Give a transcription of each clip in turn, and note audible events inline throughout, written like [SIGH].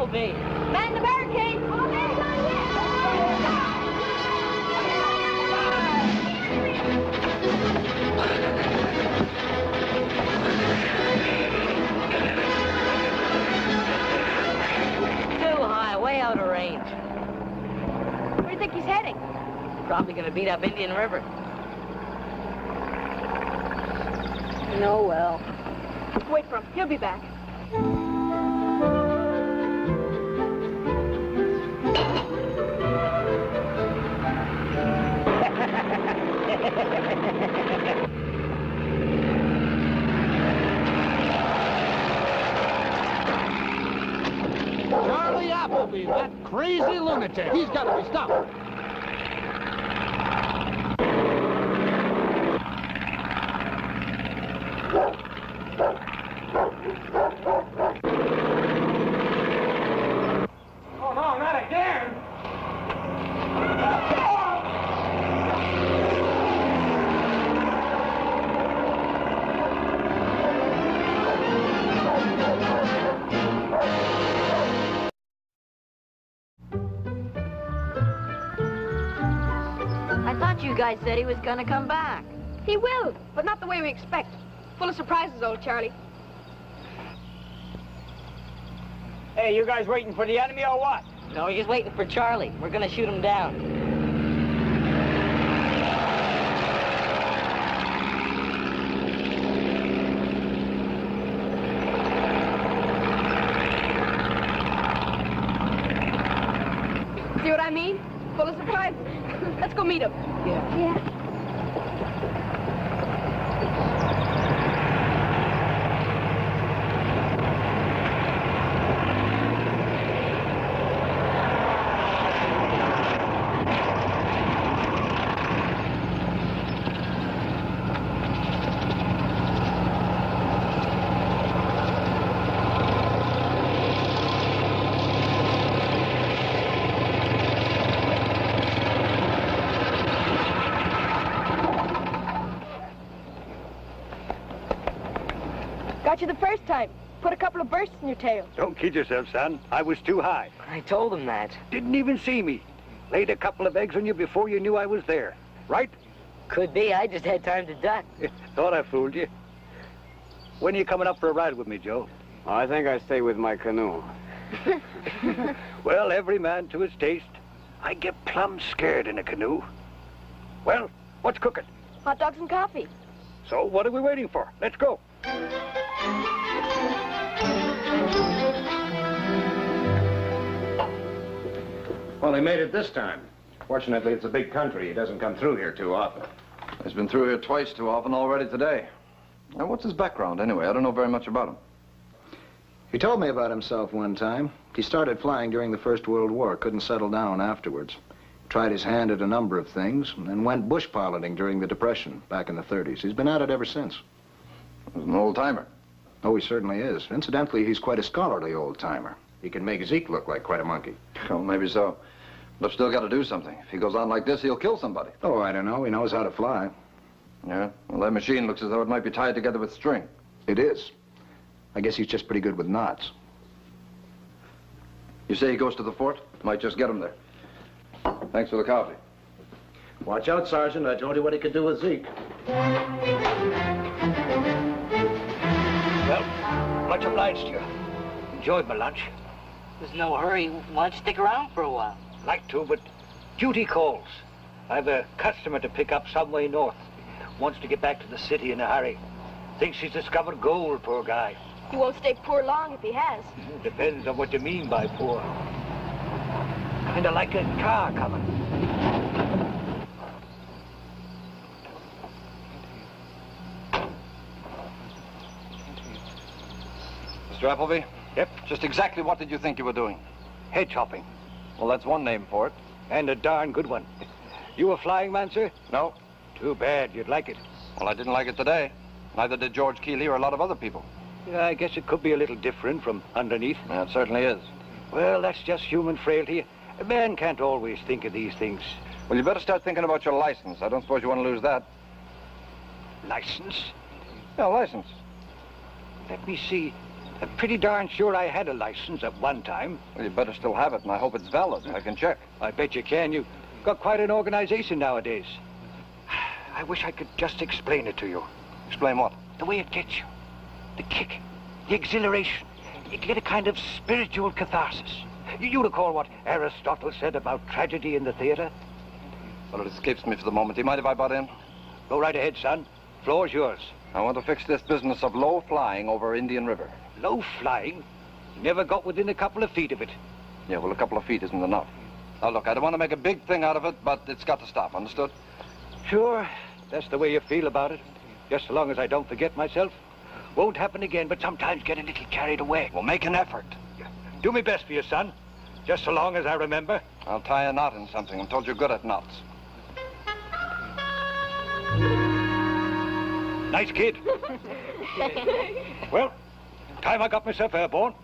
It's Charlie Appleby. Man the barricade! Too high, way out of range. Where do you think he's heading? Probably gonna beat up Indian River. No, well. Wait for him. He'll be back. Appleby, that crazy lunatic. He's got to be stopped. Thought you guys said he was gonna come back. He will, but not the way we expect. Full of surprises, old Charlie. Hey, you guys waiting for the enemy or what? No, he's waiting for Charlie. We're gonna shoot him down. See what I mean? Full of surprises. Let's go meet him. Yeah. Yeah. Got you the first time. Put a couple of bursts in your tail. Don't kid yourself, son. I was too high. I told him that. Didn't even see me. Laid a couple of eggs on you before you knew I was there. Right? Could be. I just had time to duck. [LAUGHS] Thought I fooled you. When are you coming up for a ride with me, Joe? I think I stay with my canoe. [LAUGHS] Well, every man to his taste. I get plumb scared in a canoe. Well, what's cooking? Hot dogs and coffee. So what are we waiting for? Let's go. Well, he made it this time. Fortunately, it's a big country. He doesn't come through here too often. He's been through here twice too often already today. Now, what's his background, anyway? I don't know very much about him. He told me about himself one time. He started flying during the First World War, couldn't settle down afterwards. Tried his hand at a number of things, and then went bush piloting during the Depression back in the 30s. He's been at it ever since. He's an old-timer. Oh, he certainly is. Incidentally, he's quite a scholarly old-timer. He can make Zeke look like quite a monkey. Well, maybe so. But still got to do something. If he goes on like this, he'll kill somebody. Oh, I don't know. He knows how to fly. Yeah? Well, that machine looks as though it might be tied together with string. It is. I guess he's just pretty good with knots. You say he goes to the fort? Might just get him there. Thanks for the coffee. Watch out, Sergeant. I told you what he could do with Zeke. Well, much obliged to you. Enjoyed my lunch. There's no hurry. Why don't you stick around for a while? Like to, but duty calls. I've a customer to pick up some way north. Wants to get back to the city in a hurry. Thinks he's discovered gold, poor guy. He won't stay poor long if he has. Hmm, depends on what you mean by poor. Kinda like a car coming. Mr. Appleby? Yep. Just exactly what did you think you were doing? Hedge hopping. Well, that's one name for it. And a darn good one. You a flying man, sir? No. Too bad. You'd like it. Well, I didn't like it today. Neither did George Keeley or a lot of other people. Yeah, I guess it could be a little different from underneath. Yeah, it certainly is. Well, that's just human frailty. A man can't always think of these things. Well, you better start thinking about your license. I don't suppose you want to lose that. License? Yeah, license. Let me see. I'm pretty darn sure I had a license at one time. Well, you better still have it, and I hope it's valid. I can check. I bet you can. You've got quite an organization nowadays. [SIGHS] I wish I could just explain it to you. Explain what? The way it gets you. The kick. The exhilaration. You get a kind of spiritual catharsis. You, you recall what Aristotle said about tragedy in the theater? Well, it escapes me for the moment. Do you mind if I butt in? Go right ahead, son. Floor's yours. I want to fix this business of low flying over Indian River. Low flying? You never got within a couple of feet of it. Yeah, well, a couple of feet isn't enough. Now, look, I don't want to make a big thing out of it, but it's got to stop, understood? Sure, that's the way you feel about it. Just so long as I don't forget myself. Won't happen again, but sometimes get a little carried away. Well, make an effort. Do me best for you, son. Just so long as I remember. I'll tie a knot in something. I'm told you're good at knots. Nice kid. [LAUGHS] well, time I got myself airborne.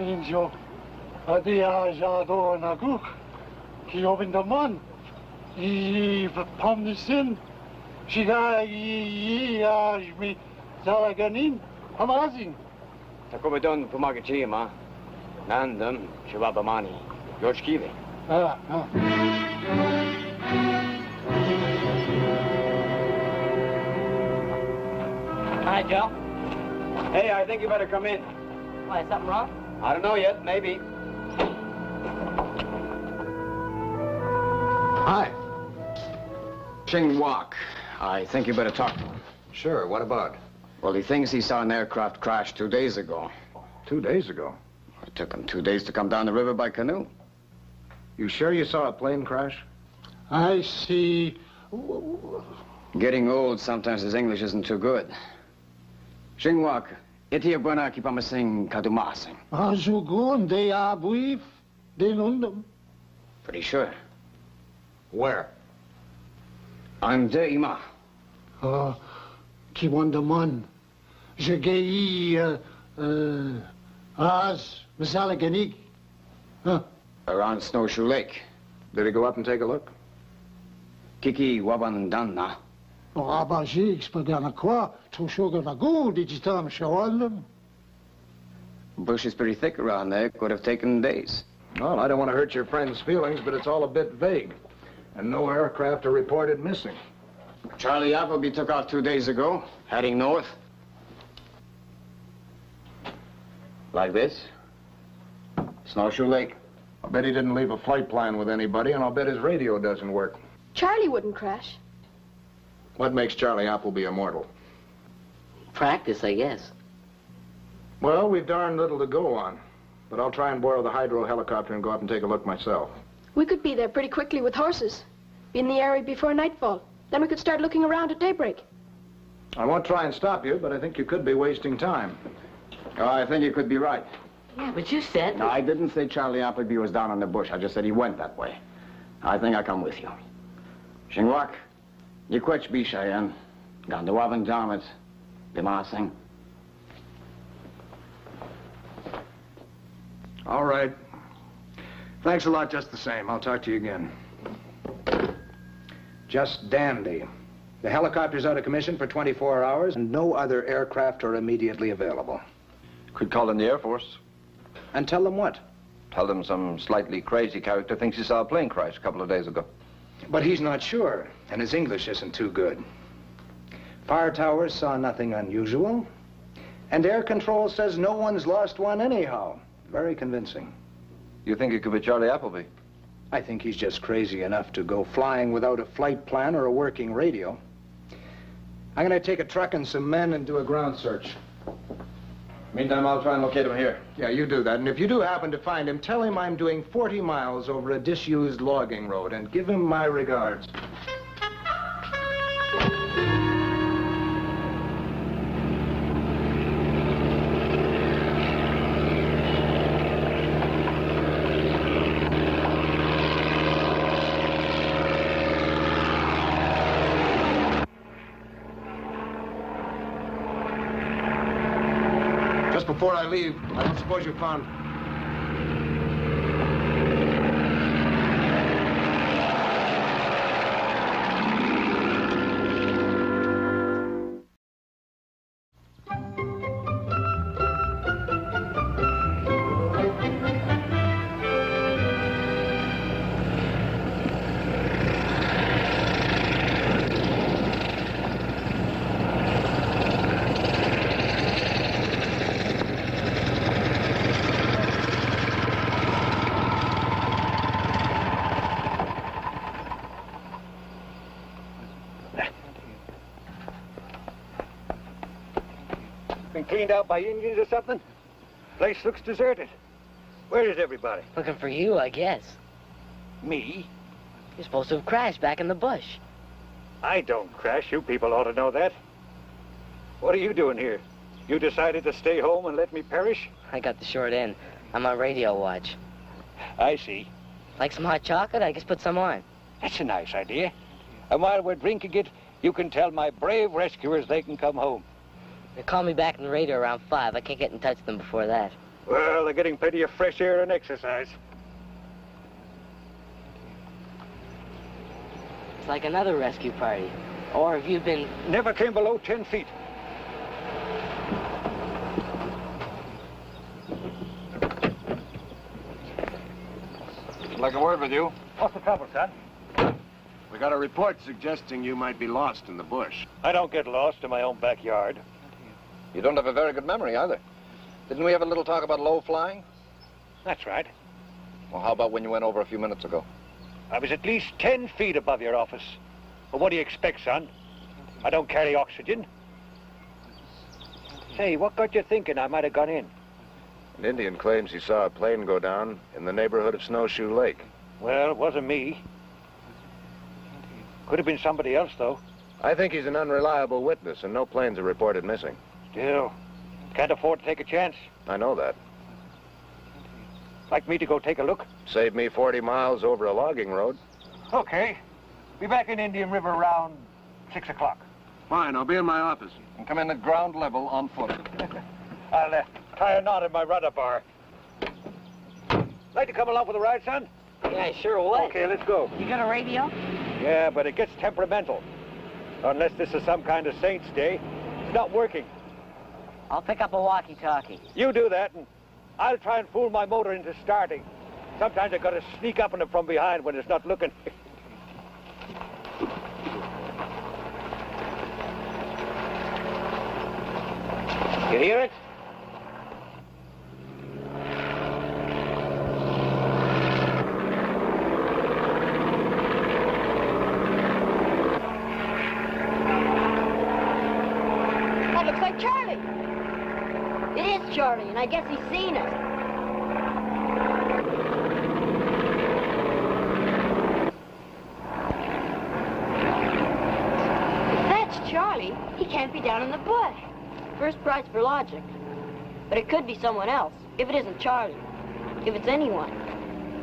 Aninjo, adia jado naguk, ki obin the man, i pamnisin, shiga i ajmi zalaganin, amazing. Takumadon Pumagachima. Nandam Shivabamani. George Keeley. Ah, ah. Hi, Joe. Hey, I think you better come in. Why, is something wrong? I don't know yet. Maybe. Hi. Shingwak. I think you better talk to him. Sure, what about? Well, he thinks he saw an aircraft crash two days ago. Two days ago. It took him two days to come down the river by canoe. You sure you saw a plane crash? I see. Getting old, sometimes his English isn't too good. Shingwak, iti buena kipamasing kadumasing. Azugun, they are brief, they nundum. Pretty sure. Where? I'm de ima. Ah, ki wanda man. Je gei, uh, uh, az, mazalaganig. Huh. Around Snowshoe Lake. Did he go up and take a look? Kiki wabandanna. Rabaji, expagana qua, to sugar la go, digitam shawalum. Bush is pretty thick around there. Could have taken days. Well, I don't want to hurt your friend's feelings, but it's all a bit vague. And no aircraft are reported missing. Charlie Appleby took off two days ago, heading north. Like this. Snowshoe Lake. I bet he didn't leave a flight plan with anybody, and I'll bet his radio doesn't work. Charlie wouldn't crash. What makes Charlie Appleby immortal? Practice, I guess. Well, we've darn little to go on. But I'll try and borrow the hydro helicopter and go up and take a look myself. We could be there pretty quickly with horses. Be in the area before nightfall. Then we could start looking around at daybreak. I won't try and stop you, but I think you could be wasting time. Oh, I think you could be right. Yeah, but you said... No, I didn't say Charlie Appleby was down on the bush. I just said he went that way. I think I'll come with you. Shingwak, you quetch Bishayan, Gandawaban Damat, Bimasing. All right. Thanks a lot just the same. I'll talk to you again. Just dandy. The helicopter's out of commission for 24 hours, and no other aircraft are immediately available. Could call in the Air Force. And tell them what? Tell them some slightly crazy character thinks he saw a plane crash a couple of days ago. But he's not sure, and his English isn't too good. Fire towers saw nothing unusual, and air control says no one's lost one anyhow. Very convincing. You think it could be Charlie Appleby? I think he's just crazy enough to go flying without a flight plan or a working radio. I'm going to take a truck and some men and do a ground search. Meantime, I'll try and locate him here. Yeah, you do that. And if you do happen to find him, tell him I'm doing 40 miles over a disused logging road and give him my regards. Just before I leave, I don't suppose you found Been cleaned out by Indians or something? Place looks deserted. Where is everybody? Looking for you, I guess. Me? You're supposed to have crashed back in the bush. I don't crash. You people ought to know that. What are you doing here? You decided to stay home and let me perish? I got the short end. I'm on radio watch. I see. Like some hot chocolate? I just put some on. That's a nice idea. And while we're drinking it, you can tell my brave rescuers they can come home. They call me back on the radio around 5. I can't get in touch with them before that. Well, they're getting plenty of fresh air and exercise. It's like another rescue party. Or have you been... Never came below 10 feet. I'd like a word with you. What's the trouble, son? We got a report suggesting you might be lost in the bush. I don't get lost in my own backyard. You don't have a very good memory either. Didn't we have a little talk about low flying? That's right. Well, how about when you went over a few minutes ago? I was at least 10 feet above your office. But what do you expect, son? I don't carry oxygen. Say, what got you thinking I might have gone in? An Indian claims he saw a plane go down in the neighborhood of Snowshoe Lake. Well, it wasn't me. Could have been somebody else, though. I think he's an unreliable witness, and no planes are reported missing. Still, can't afford to take a chance. I know that. Like me to go take a look? Save me 40 miles over a logging road. Okay. Be back in Indian River around 6 o'clock. Fine, I'll be in my office. And come in at ground level on foot. [LAUGHS] I'll uh, tie a knot in my rudder bar. Like to come along for the ride, son? Yeah, I sure would. Okay, let's go. You got a radio? Yeah, but it gets temperamental. Unless this is some kind of saint's day, it's not working. I'll pick up a walkie-talkie. You do that, and I'll try and fool my motor into starting. Sometimes I've gotta sneak up on it from behind when it's not looking. you hear it? That looks like Charlie. It is Charlie, and I guess he's seen us. If that's Charlie, he can't be down in the bush. First prize for logic. But it could be someone else, if it isn't Charlie. If it's anyone.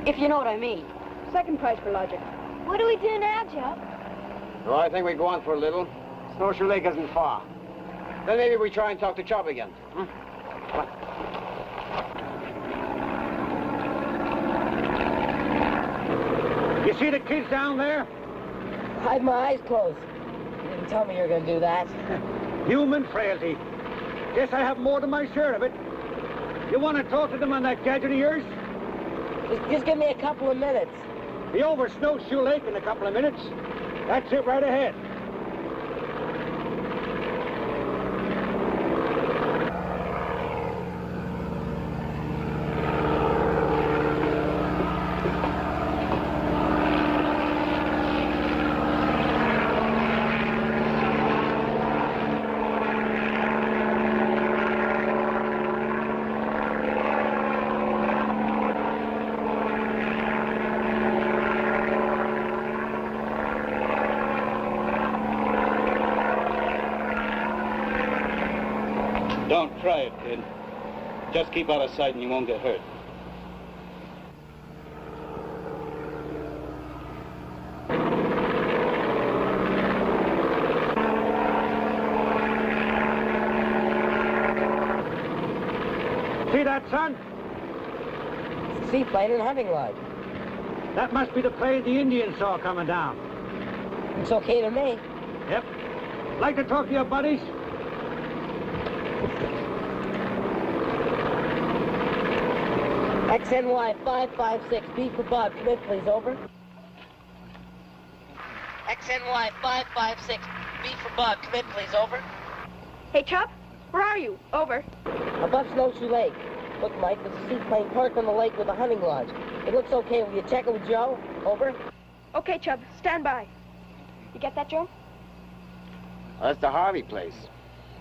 If you know what I mean. Second prize for logic. What do we do now, Joe? Well, I think we go on for a little. Snowshoe Lake isn't far. Then maybe we try and talk to Chop again. Hmm? You see the kids down there? I had my eyes closed. You didn't tell me you were going to do that. [LAUGHS] Human frailty. Guess I have more than my share of it. You want to talk to them on that gadget of yours? Just, just give me a couple of minutes. Be over Snowshoe Lake in a couple of minutes. That's it right ahead. Don't try it, kid. Just keep out of sight and you won't get hurt. See that, son? Seaplane and hunting lodge. That must be the plane the Indians saw coming down. It's okay to me. Yep. Like to talk to your buddies? XNY 556, B for Bob. Smith, please, over. XNY 556, B for Bob. Smith, please, over. Hey, Chub, where are you? Over. Above Snowshoe Lake. Look, Mike, there's a seaplane parked on the lake with a hunting lodge. It looks okay. Will you check it with Joe? Over. Okay, Chub, stand by. You get that, Joe? That's the Harvey place.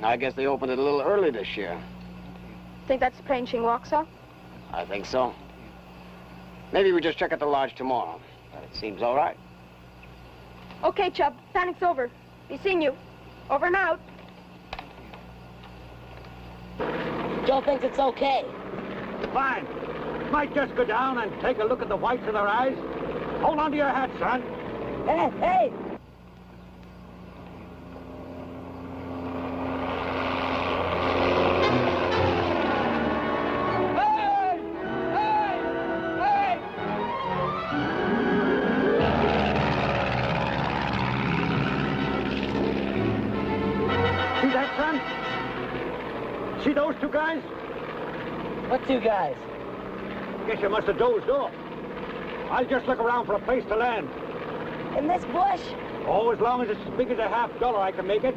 I guess they opened it a little early this year. Think that's the plane Shingwak saw? I think so. Maybe we just check at the lodge tomorrow. But it seems all right. Okay, Chub, panic's over. Be seeing you. Over and out. Joe thinks it's okay. Fine. Might just go down and take a look at the whites of their eyes. Hold on to your hat, son. Eh, hey, hey! Those two guys? What two guys? Guess you must have dozed off. I'll just look around for a place to land. In this bush? Oh, as long as it's as big as a half dollar, I can make it.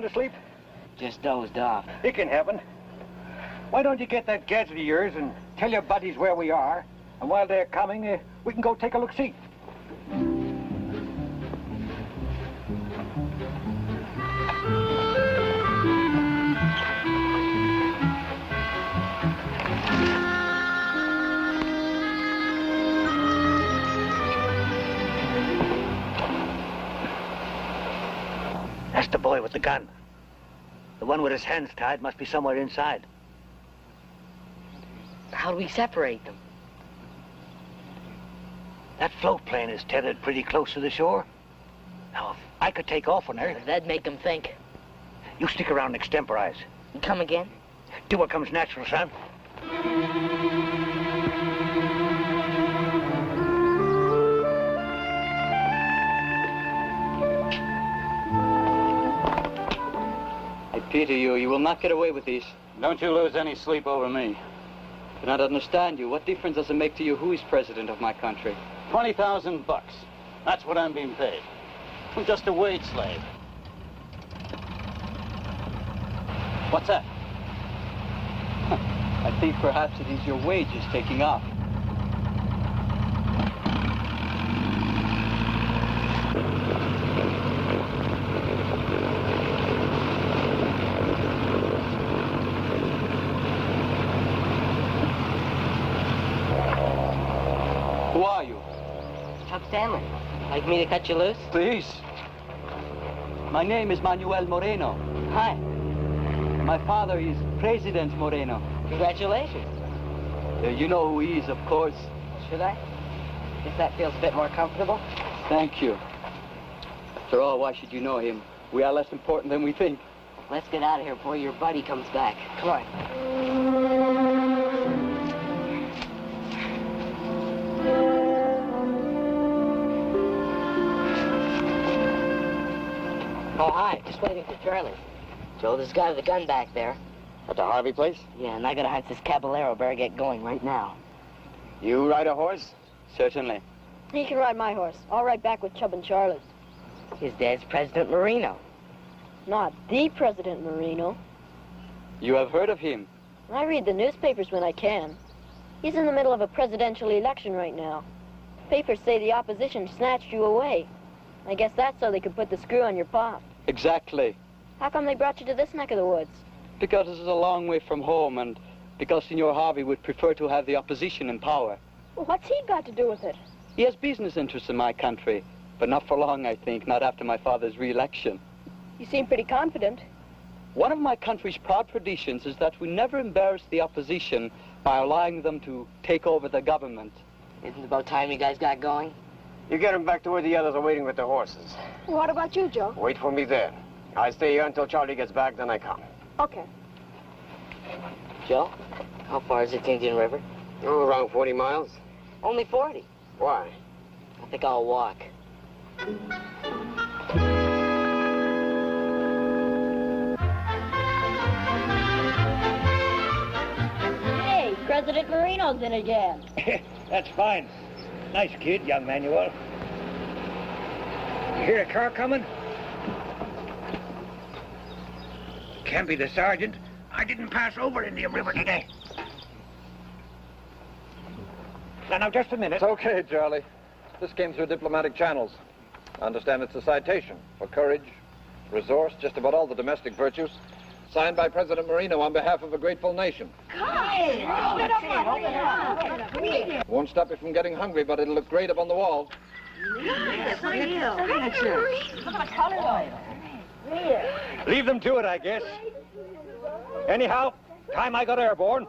Gone to sleep? Just dozed off. It can happen. Why don't you get that gadget of yours and tell your buddies where we are? And while they're coming, uh, we can go take a look-see. Boy with the gun. The one with his hands tied must be somewhere inside. How do we separate them? That float plane is tethered pretty close to the shore. Now, if I could take off on her, That'd make them think. you stick around and extemporize. Come again? Do what comes natural, son. Pity you. You will not get away with these. Don't you lose any sleep over me. I Cannot understand you. What difference does it make to you who is president of my country? 20,000 bucks. That's what I'm being paid. I'm just a wage slave. What's that? I think perhaps it is your wages taking off. Who are you? Chub Stanley. Like me to cut you loose? Please. My name is Manuel Moreno. Hi. My father is President Moreno. Congratulations. Uh, you know who he is, of course. Should I? If that feels a bit more comfortable. Thank you. After all, why should you know him? We are less important than we think. Let's get out of here before your buddy comes back. Come on. Oh, hi. Just waiting for Charlie. Joe, this guy with the gun back there. At the Harvey place? Yeah, and I gotta hunt this Caballero. Better get going right now. You ride a horse? Certainly. He can ride my horse. I'll ride back with Chub and Charlie. His dad's President Marino. Not the President Marino. You have heard of him? I read the newspapers when I can. He's in the middle of a presidential election right now. Papers say the opposition snatched you away. I guess that's so they could put the screw on your pop. Exactly. How come they brought you to this neck of the woods? Because this is a long way from home and because Senor Harvey would prefer to have the opposition in power. Well, what's he got to do with it? He has business interests in my country, but not for long, I think, not after my father's re-election. You seem pretty confident. One of my country's proud traditions is that we never embarrass the opposition by allowing them to take over the government. Isn't it about time you guys got going? You get him back to where the others are waiting with the horses. What about you, Joe? Wait for me there. I stay here until Charlie gets back, then I come. Okay. Joe, how far is it to Indian River? Oh, around 40 miles. Only 40. Why? I think I'll walk. Hey, President Marino's in again. [LAUGHS] That's fine. Nice kid, young Manuel. You hear a car coming? Can't be the sergeant. I didn't pass over Indian River today. Now, now, just a minute. It's okay, Charlie. This came through diplomatic channels. I understand it's a citation for courage, resource, just about all the domestic virtues, signed by President Marino on behalf of a grateful nation. Won't stop you from getting hungry, but it'll look great up on the wall. Leave them to it, I guess. Anyhow, time I got airborne.